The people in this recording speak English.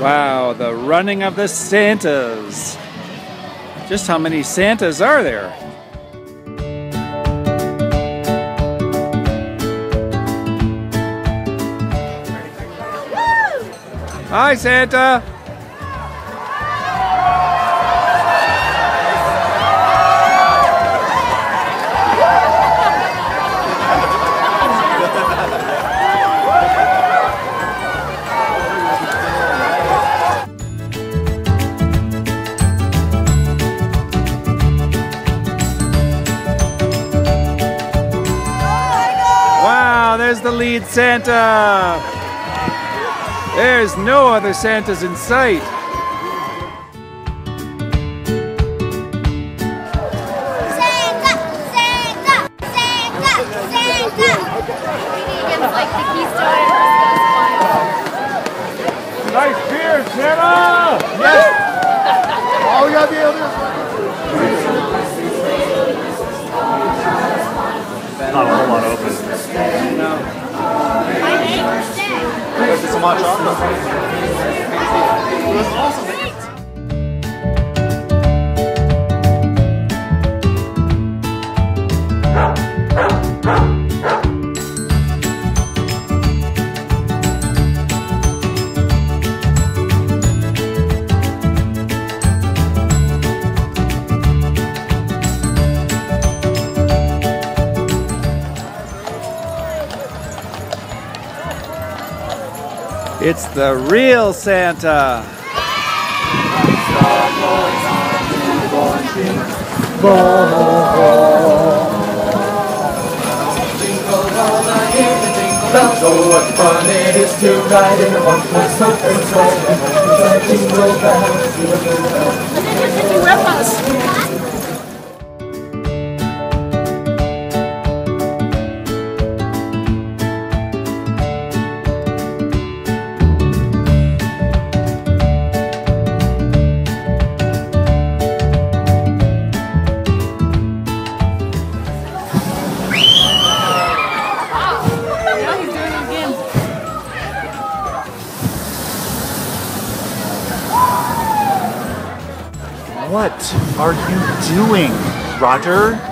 Wow, the running of the Santas. Just how many Santas are there? Hi, Santa. There's the lead Santa. There's no other Santas in sight. Some hot chocolate. It's the real Santa. Oh, what fun it is to ride in a one-horse open sleigh. Jingle bells, jingle bells. What are you doing, Roger?